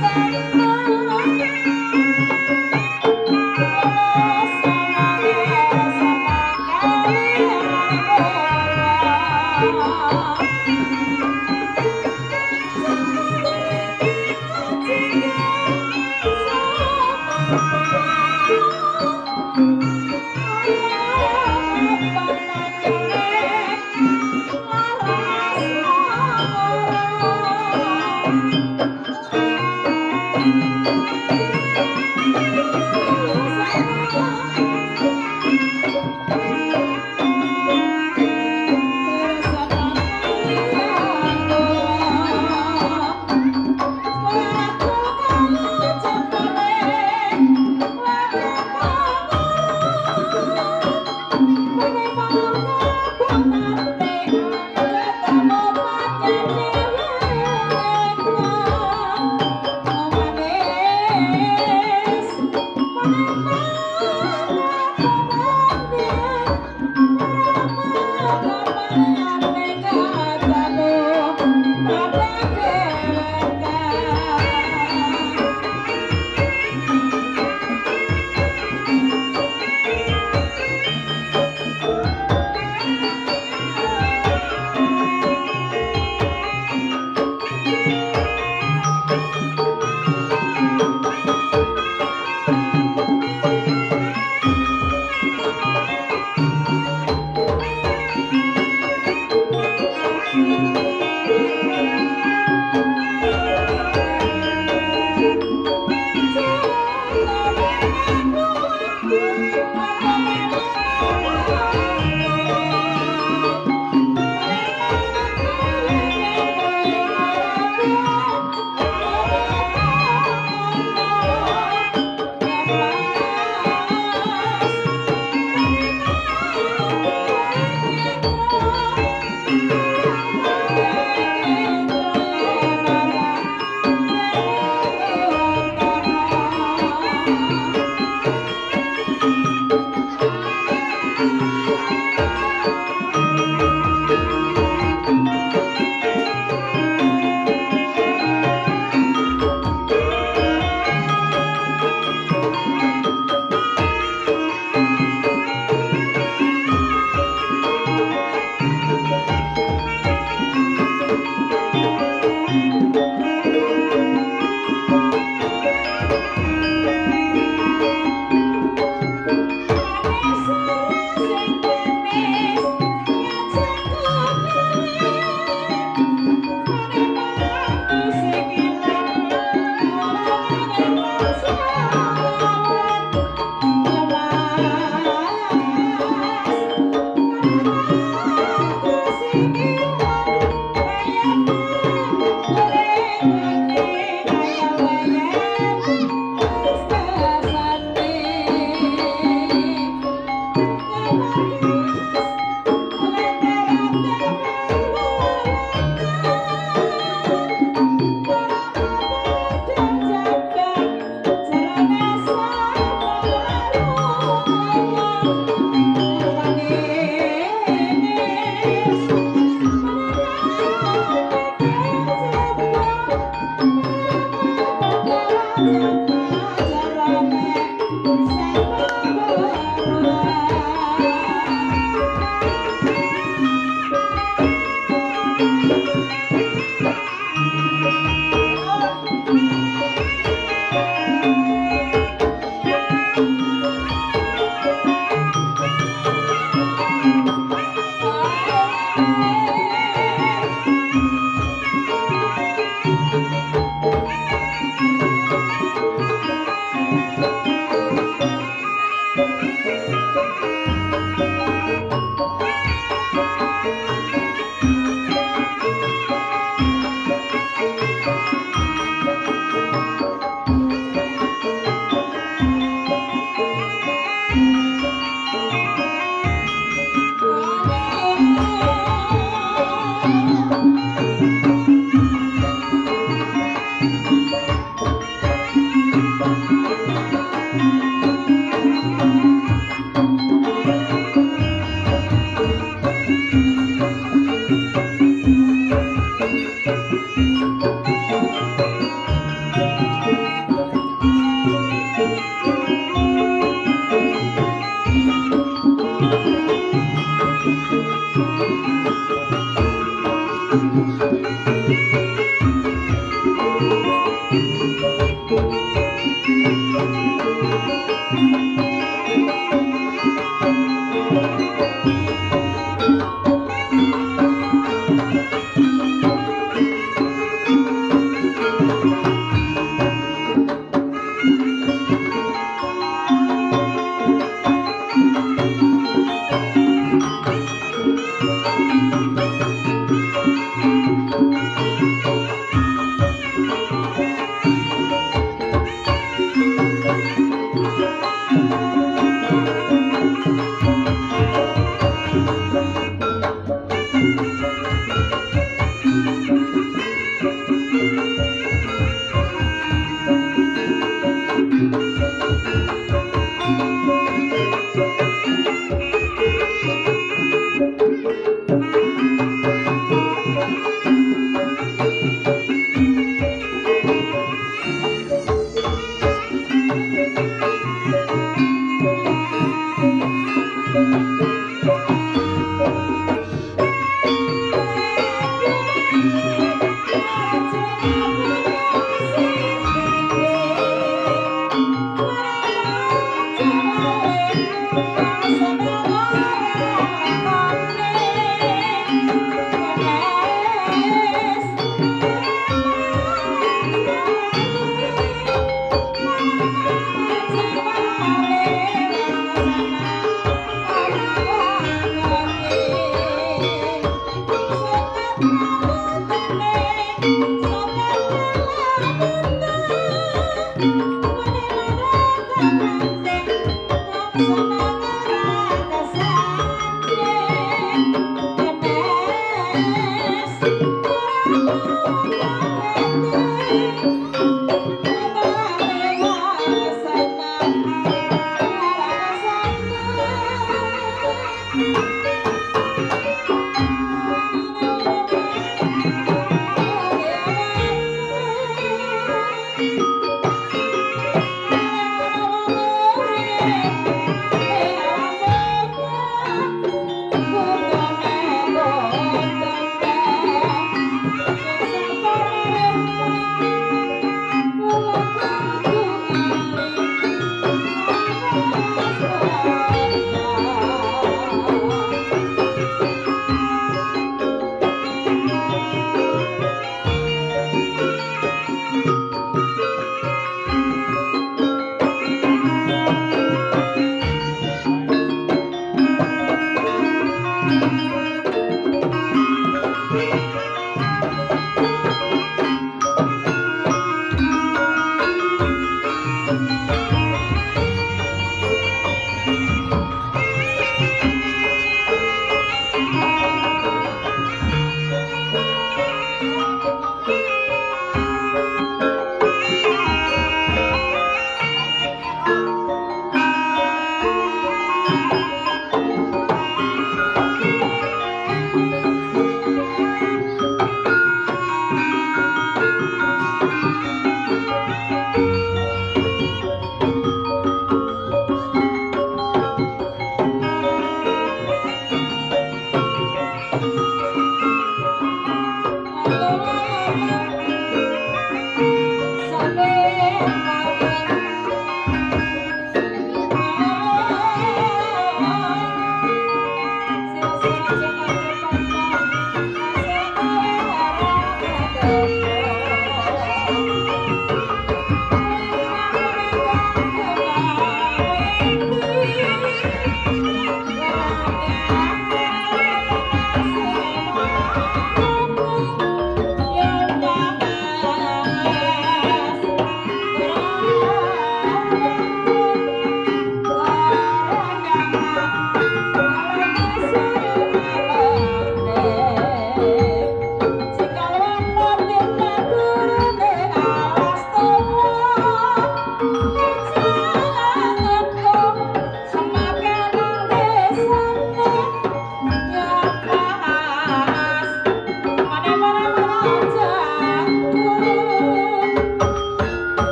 daddy. Música Música